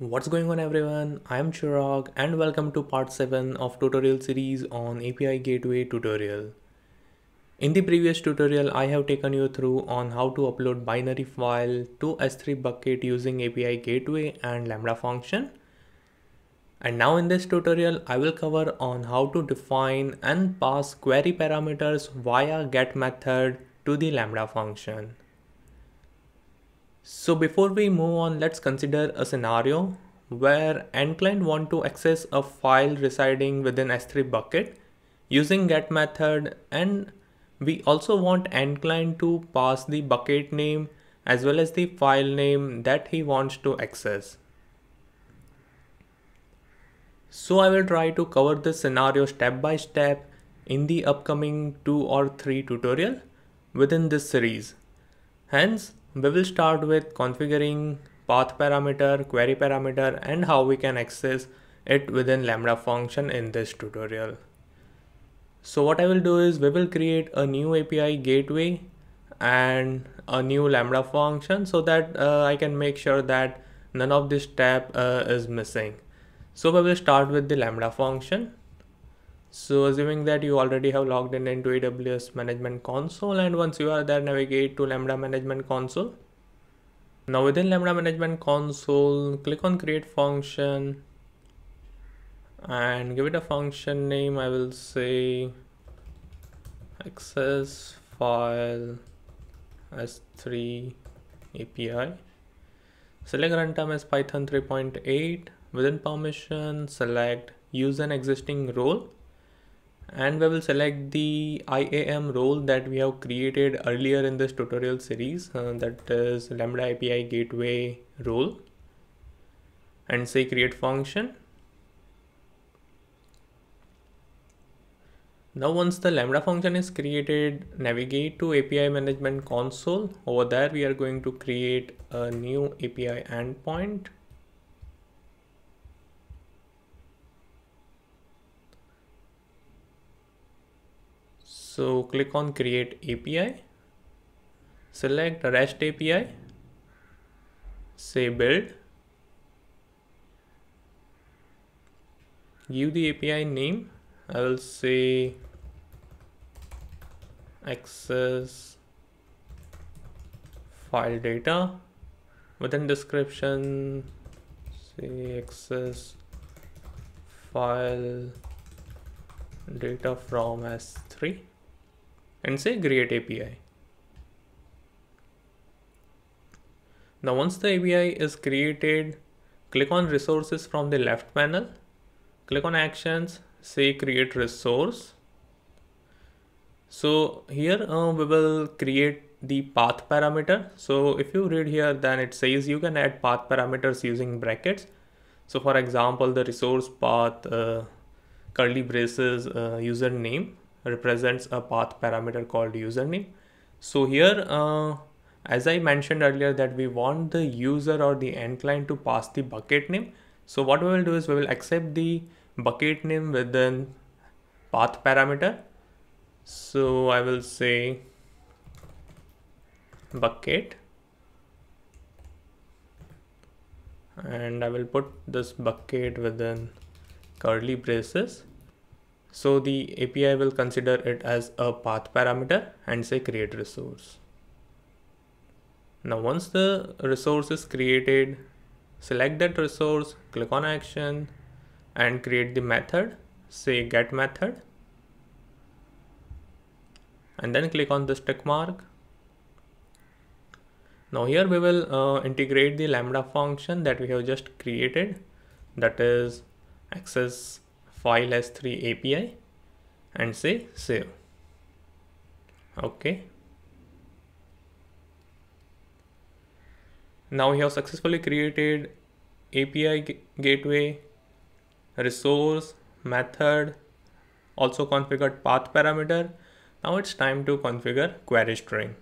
What's going on everyone? I am Chirag and welcome to part 7 of tutorial series on API Gateway tutorial. In the previous tutorial, I have taken you through on how to upload binary file to S3 bucket using API Gateway and Lambda function. And now in this tutorial, I will cover on how to define and pass query parameters via get method to the Lambda function. So before we move on, let's consider a scenario where end client want to access a file residing within S3 bucket using get method and we also want end client to pass the bucket name as well as the file name that he wants to access. So I will try to cover this scenario step by step in the upcoming two or three tutorial within this series. Hence, we will start with configuring path parameter, query parameter and how we can access it within Lambda function in this tutorial. So what I will do is we will create a new API gateway and a new Lambda function so that uh, I can make sure that none of this step uh, is missing. So we will start with the Lambda function. So assuming that you already have logged in into AWS management console and once you are there navigate to Lambda management console. Now within Lambda management console click on create function and give it a function name. I will say access file s3 API select runtime as Python 3.8 within permission select use an existing role and we will select the IAM role that we have created earlier in this tutorial series uh, that is lambda API gateway role. And say create function. Now once the lambda function is created navigate to API management console. Over there we are going to create a new API endpoint So click on create API, select REST API, say build, give the API name, I will say access file data. Within description say access file data from S3 and say create API. Now once the API is created, click on resources from the left panel, click on actions, say create resource. So here uh, we will create the path parameter. So if you read here, then it says you can add path parameters using brackets. So for example, the resource path uh, curly braces uh, username represents a path parameter called username. So here, uh, as I mentioned earlier that we want the user or the end client to pass the bucket name. So what we will do is we will accept the bucket name within path parameter. So I will say bucket and I will put this bucket within curly braces so the API will consider it as a path parameter and say create resource. Now once the resource is created, select that resource, click on action and create the method, say get method. And then click on this tick mark. Now here we will uh, integrate the Lambda function that we have just created that is access file s3 API and say save. Okay. Now we have successfully created API gateway, resource, method, also configured path parameter. Now it's time to configure query string.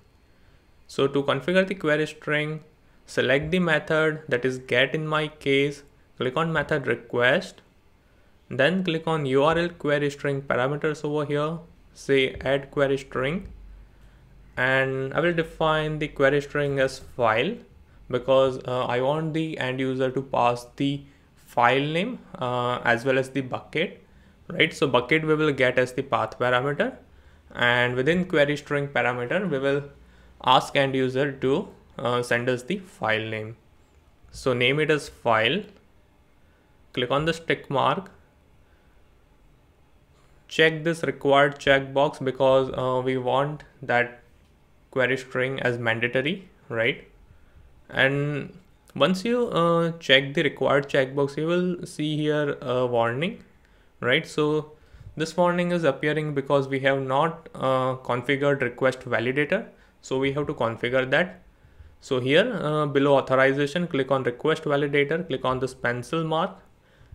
So to configure the query string, select the method that is get in my case, click on method request then click on URL query string parameters over here, say add query string. And I will define the query string as file because uh, I want the end user to pass the file name uh, as well as the bucket, right? So bucket we will get as the path parameter. And within query string parameter, we will ask end user to uh, send us the file name. So name it as file, click on the tick mark, check this required checkbox because uh, we want that query string as mandatory, right? And once you uh, check the required checkbox, you will see here a warning, right? So this warning is appearing because we have not uh, configured request validator. So we have to configure that. So here uh, below authorization, click on request validator, click on this pencil mark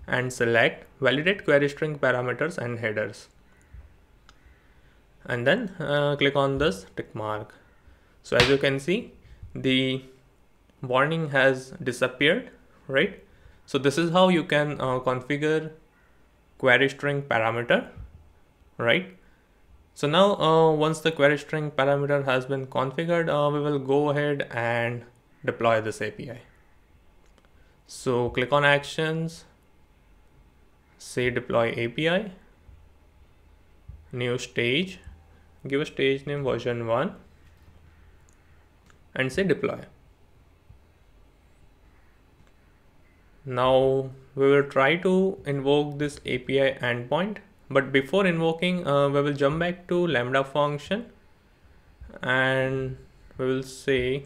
and select validate query string parameters and headers. And then uh, click on this tick mark. So as you can see, the warning has disappeared, right? So this is how you can uh, configure query string parameter, right? So now uh, once the query string parameter has been configured, uh, we will go ahead and deploy this API. So click on actions, say deploy API, new stage, give a stage name version 1 and say deploy. Now we will try to invoke this API endpoint, but before invoking, uh, we will jump back to Lambda function and we will say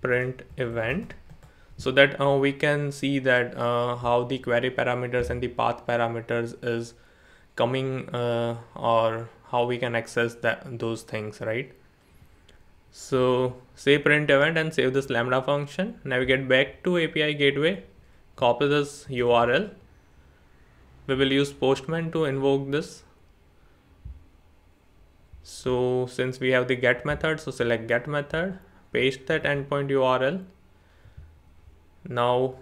print event so that uh, we can see that uh, how the query parameters and the path parameters is coming uh, or how we can access that those things right so say print event and save this lambda function. Navigate back to API gateway, copy this URL. We will use Postman to invoke this. So since we have the get method, so select get method, paste that endpoint URL. Now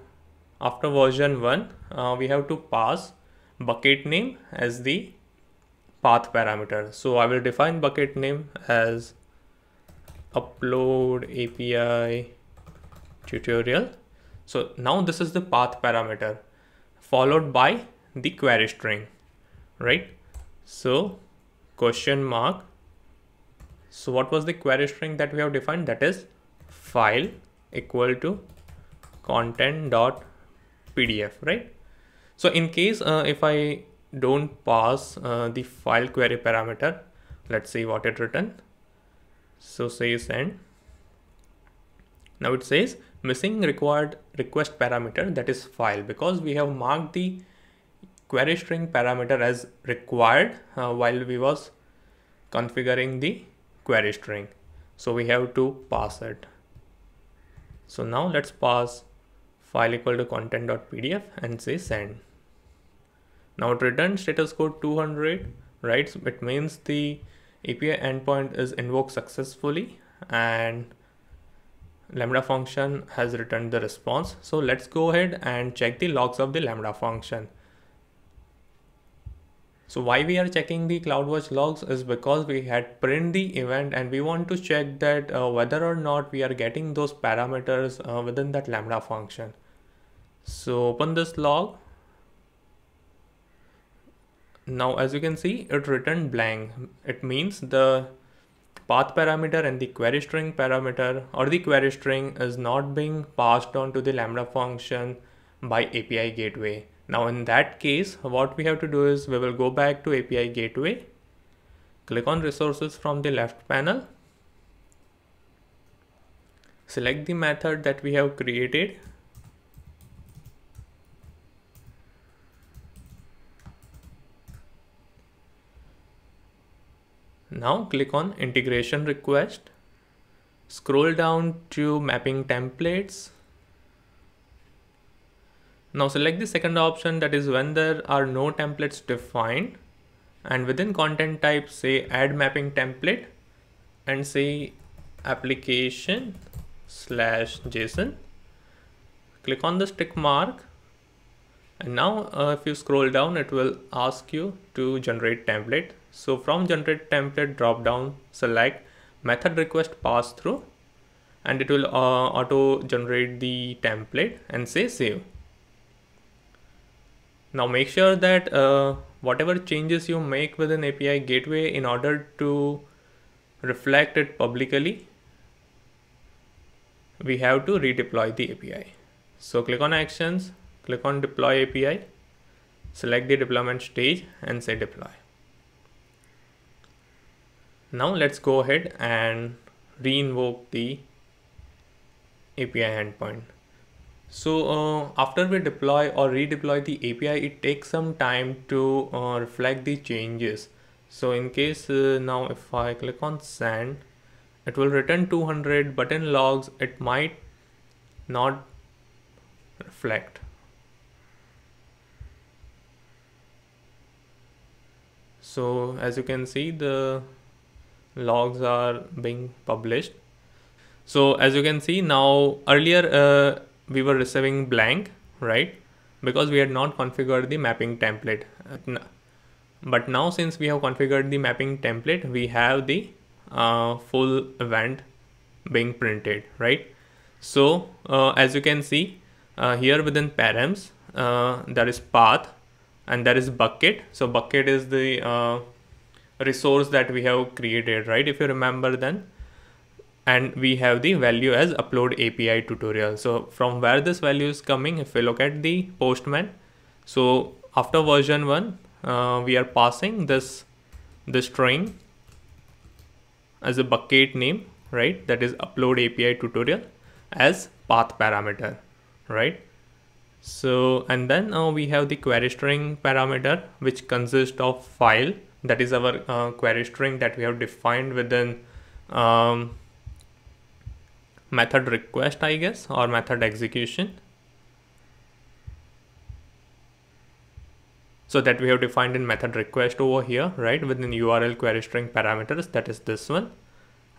after version 1, uh, we have to pass bucket name as the path parameter. So I will define bucket name as upload API tutorial. So now this is the path parameter followed by the query string, right? So question mark. So what was the query string that we have defined? That is file equal to content dot pdf, right? So in case uh, if I don't pass uh, the file query parameter, let's see what it written. So say send now it says missing required request parameter that is file because we have marked the query string parameter as required uh, while we was configuring the query string. So we have to pass it. So now let's pass file equal to content.pdf and say send now it returns status code 200 right it means the API endpoint is invoked successfully and Lambda function has returned the response. So let's go ahead and check the logs of the Lambda function. So why we are checking the CloudWatch logs is because we had print the event and we want to check that uh, whether or not we are getting those parameters uh, within that Lambda function. So open this log. Now as you can see it returned blank. It means the path parameter and the query string parameter or the query string is not being passed on to the lambda function by API gateway now in that case what we have to do is we will go back to API gateway click on resources from the left panel select the method that we have created Now click on integration request. Scroll down to mapping templates. Now select the second option that is when there are no templates defined and within content type say add mapping template and say application slash JSON. Click on the tick mark and now uh, if you scroll down it will ask you to generate template So from generate template drop down, select method request pass through and it will uh, auto generate the template and say save. Now make sure that uh, whatever changes you make within API gateway in order to reflect it publicly, we have to redeploy the API. So click on actions, click on deploy API, select the deployment stage and say deploy. Now let's go ahead and re-invoke the API endpoint. So uh, after we deploy or redeploy the API, it takes some time to uh, reflect the changes. So in case uh, now if I click on send, it will return 200 but in logs it might not reflect. So as you can see the logs are being published so as you can see now earlier uh, we were receiving blank right? Because we had not configured the mapping template. But now since we have configured the mapping template we have the uh, full event being printed right? So uh, as you can see uh, here within params uh, there is path and there is bucket. So bucket is the uh, resource that we have created right? If you remember then and we have the value as upload API tutorial. So from where this value is coming, if we look at the postman, so after version one, uh, we are passing this, this string as a bucket name, right? That is upload API tutorial as path parameter, right? So, and then uh, we have the query string parameter, which consists of file that is our uh, query string that we have defined within um, method request I guess or method execution. So that we have defined in method request over here right within URL query string parameters that is this one.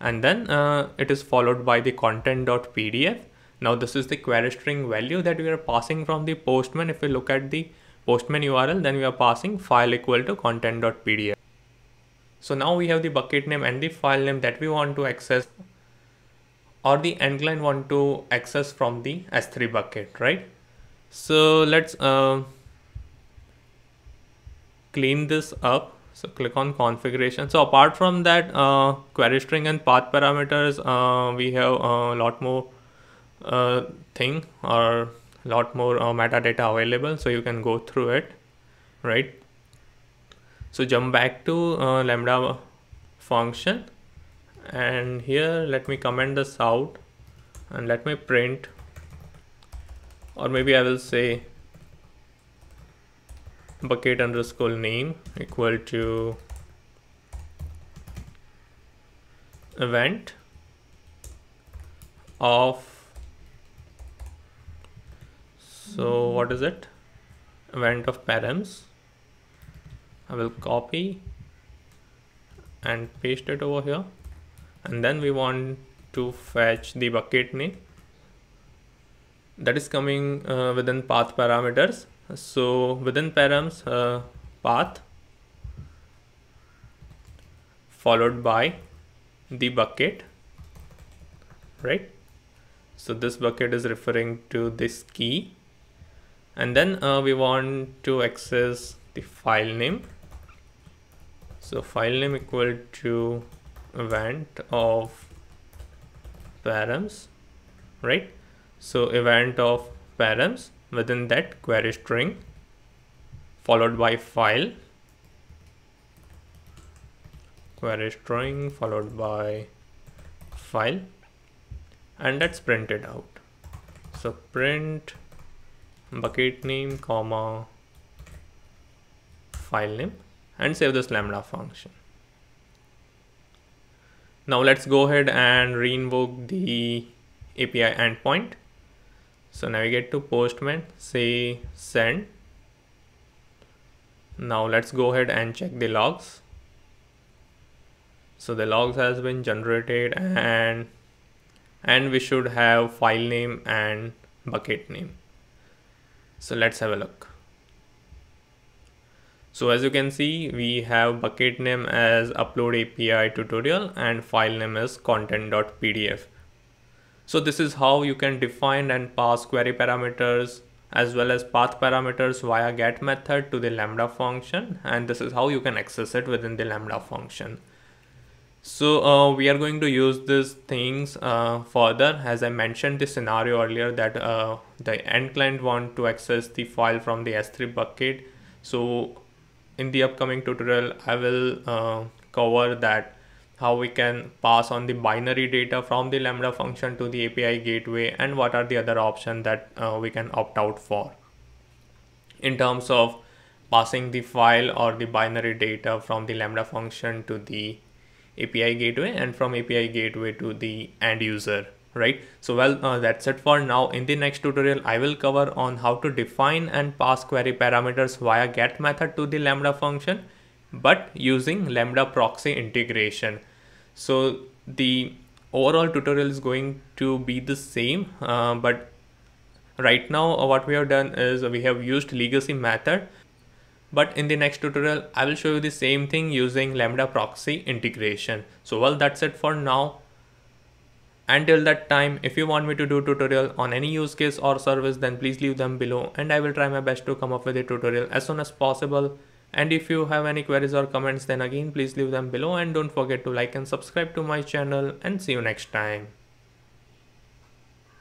And then uh, it is followed by the content.pdf now this is the query string value that we are passing from the postman. If we look at the postman URL then we are passing file equal to content.pdf. So now we have the bucket name and the file name that we want to access or the end client want to access from the S3 bucket, right? So let's uh, clean this up. So click on configuration. So apart from that uh, query string and path parameters, uh, we have a lot more uh, thing or lot more uh, metadata available so you can go through it right so jump back to uh, lambda function and here let me comment this out and let me print. Or maybe I will say bucket underscore name equal to event of so what is it? Event of params. I will copy and paste it over here and then we want to fetch the bucket name that is coming uh, within path parameters. So within params uh, path followed by the bucket right? So this bucket is referring to this key. And then uh, we want to access the file name. So file name equal to event of params right? So event of params within that query string followed by file. Query string followed by file. And that's printed out. So print bucket name comma file name and save this lambda function now let's go ahead and reinvoke the API endpoint. So navigate to postman say send. Now let's go ahead and check the logs. So the logs has been generated and and we should have file name and bucket name. So let's have a look. So as you can see, we have bucket name as upload API tutorial and file name is content.pdf. So this is how you can define and pass query parameters as well as path parameters via get method to the lambda function and this is how you can access it within the lambda function. So uh, we are going to use these things uh, further as I mentioned the scenario earlier that uh, the end client want to access the file from the S3 bucket. So in the upcoming tutorial I will uh, cover that how we can pass on the binary data from the lambda function to the API gateway and what are the other options that uh, we can opt out for. In terms of passing the file or the binary data from the lambda function to the API gateway and from API gateway to the end user right? So well uh, that's it for now. In the next tutorial i will cover on how to define and pass query parameters via get method to the lambda function but using lambda proxy integration. So the overall tutorial is going to be the same uh, but right now uh, what we have done is we have used legacy method. But in the next tutorial i will show you the same thing using lambda proxy integration. So well that's it for now until that time, if you want me to do tutorial on any use case or service, then please leave them below and I will try my best to come up with a tutorial as soon as possible. And if you have any queries or comments, then again, please leave them below and don't forget to like and subscribe to my channel and see you next time.